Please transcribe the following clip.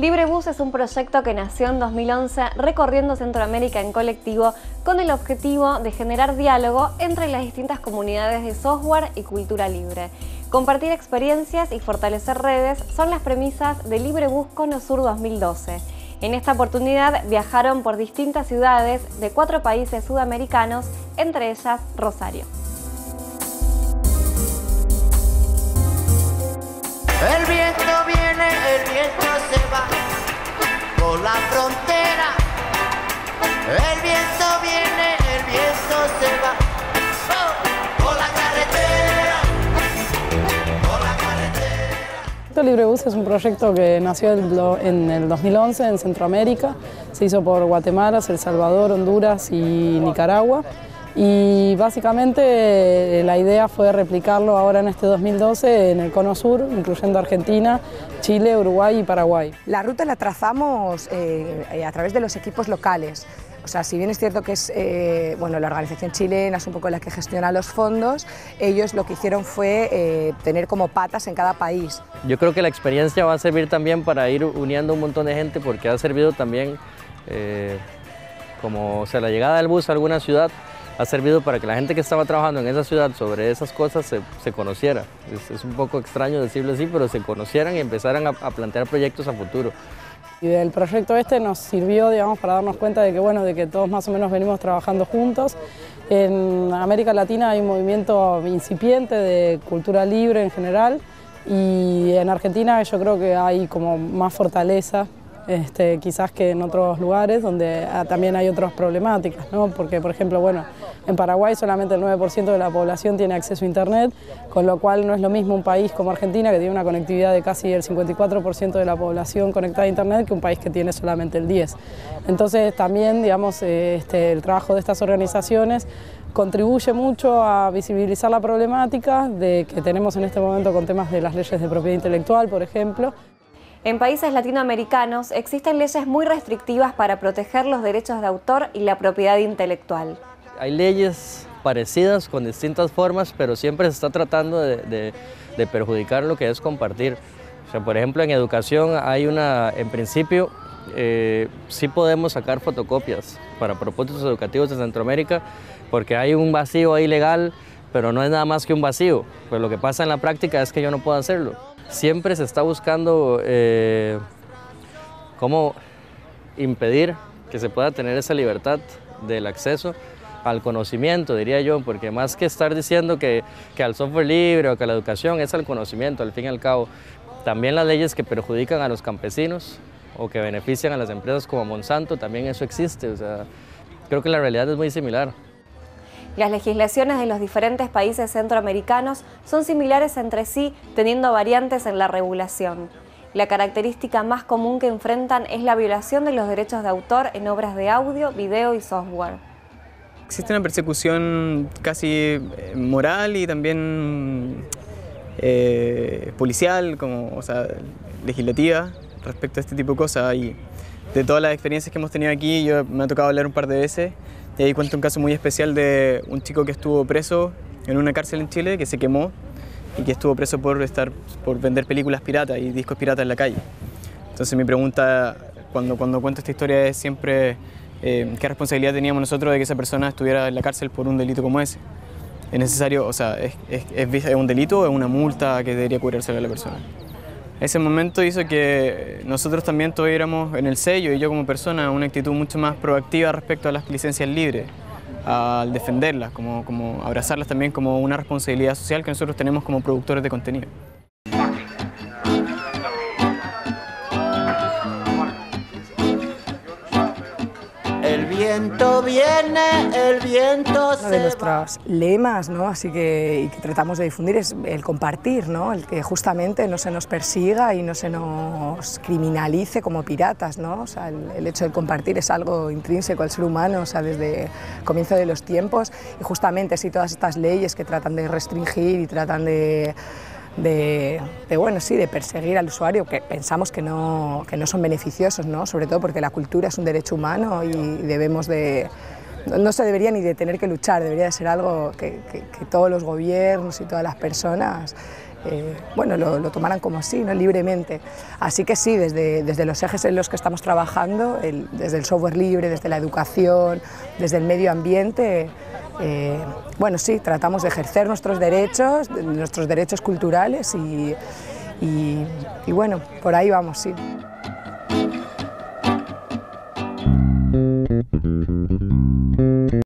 LibreBus es un proyecto que nació en 2011 recorriendo Centroamérica en colectivo con el objetivo de generar diálogo entre las distintas comunidades de software y cultura libre. Compartir experiencias y fortalecer redes son las premisas de LibreBus Conosur 2012. En esta oportunidad viajaron por distintas ciudades de cuatro países sudamericanos, entre ellas Rosario. La frontera. El viento viene, el viento se va oh, por la carretera. Por la carretera. LibreBus es un proyecto que nació en el 2011 en Centroamérica. Se hizo por Guatemala, El Salvador, Honduras y Nicaragua y básicamente eh, la idea fue replicarlo ahora en este 2012 en el Cono Sur, incluyendo Argentina, Chile, Uruguay y Paraguay. La ruta la trazamos eh, eh, a través de los equipos locales. O sea, si bien es cierto que es, bueno, la organización chilena es un poco la que gestiona los fondos, ellos lo que hicieron fue tener como patas en cada país. Yo creo que la experiencia va a servir también para ir uniendo un montón de gente porque ha servido también como sea, la llegada del bus a alguna ciudad ha servido para que la gente que estaba trabajando en esa ciudad sobre esas cosas se, conociera. Es, un poco extraño decirlo así, pero se conocieran y empezaran a, plantear proyectos a futuro. Y del proyecto este nos sirvió, digamos, para darnos cuenta de que, bueno, de que todos más o menos venimos trabajando juntos. En América Latina hay un movimiento incipiente de cultura libre en general y en Argentina yo creo que hay como más fortaleza este, quizás que en otros lugares donde ah, también hay otras problemáticas, ¿no? porque por ejemplo, bueno, en Paraguay solamente el 9% de la población tiene acceso a Internet, con lo cual no es lo mismo un país como Argentina que tiene una conectividad de casi el 54% de la población conectada a Internet que un país que tiene solamente el 10%. Entonces también, digamos, eh, este, el trabajo de estas organizaciones contribuye mucho a visibilizar la problemática de que tenemos en este momento con temas de las leyes de propiedad intelectual, por ejemplo. En países latinoamericanos existen leyes muy restrictivas para proteger los derechos de autor y la propiedad intelectual. Hay leyes parecidas con distintas formas, pero siempre se está tratando de, perjudicar lo que es compartir. O sea, por ejemplo, en educación hay una, en principio, eh, sí podemos sacar fotocopias para propósitos educativos de Centroamérica, porque hay un vacío ahí legal, pero no es nada más que un vacío. Pues lo que pasa en la práctica es que yo no puedo hacerlo siempre se está buscando eh, cómo impedir que se pueda tener esa libertad del acceso al conocimiento, diría yo, porque más que estar diciendo que, que, al software libre o que a la educación es al conocimiento, al fin y al cabo, también las leyes que perjudican a los campesinos o que benefician a las empresas como Monsanto, también eso existe. O sea, creo que la realidad es muy similar. Las legislaciones de los diferentes países centroamericanos son similares entre sí, teniendo variantes en la regulación. La característica más común que enfrentan es la violación de los derechos de autor en obras de audio, video y software. Existe una persecución casi eh, moral y también eh, policial, como, o sea, legislativa respecto a este tipo de cosas. Y de todas las experiencias que hemos tenido aquí, yo me ha tocado hablar un par de veces y ahí cuento un caso muy especial de un chico que estuvo preso en una cárcel en Chile, que se quemó y que estuvo preso por, estar, por vender películas piratas y discos piratas en la calle. Entonces mi pregunta cuando, cuando cuento esta historia es siempre eh, qué responsabilidad teníamos nosotros de que esa persona estuviera en la cárcel por un delito como ese. ¿Es necesario, o sea, es, es, es un delito o es una multa que debería cubrirse a la persona? Ese momento hizo que nosotros también tuviéramos en el sello y yo como persona una actitud mucho más proactiva respecto a las licencias libres, al defenderlas, como, como abrazarlas también como una responsabilidad social que nosotros tenemos como productores de contenido. Viene, el viento Uno de nuestros lemas, ¿no? Así que, y que tratamos de difundir es el compartir, ¿no? El que justamente no se nos persiga y no se nos criminalice como piratas, ¿no? O sea, el, el hecho de compartir es algo intrínseco al ser humano, o sea, desde el comienzo de los tiempos y justamente sí todas estas leyes que tratan de restringir y tratan de de, bueno, sí, de perseguir al usuario, que pensamos que no, que no son beneficiosos, ¿no? sobre todo porque la cultura es un derecho humano y debemos de... No se debería ni de tener que luchar, debería de ser algo que, todos los gobiernos y todas las personas eh, bueno, lo, tomaran como así, ¿no? libremente. Así que sí, desde, desde los ejes en los que estamos trabajando, desde el software libre, desde la educación, desde el medio ambiente, eh, bueno, sí, tratamos de ejercer nuestros derechos, nuestros derechos culturales y, y bueno, por ahí vamos, sí.